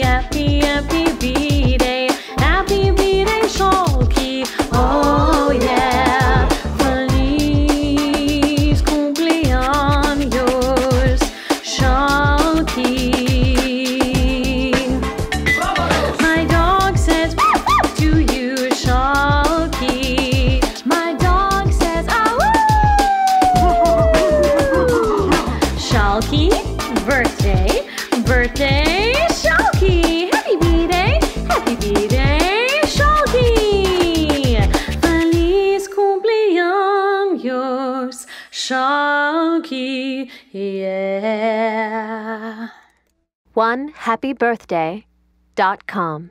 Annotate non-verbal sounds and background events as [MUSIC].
happy, happy, birthday, happy birthday, Oh yeah. My dog says you, My dog says, [LAUGHS] birthday, birthday. Cumpleaños, Shalki. Yeah. One happy birthday dot com.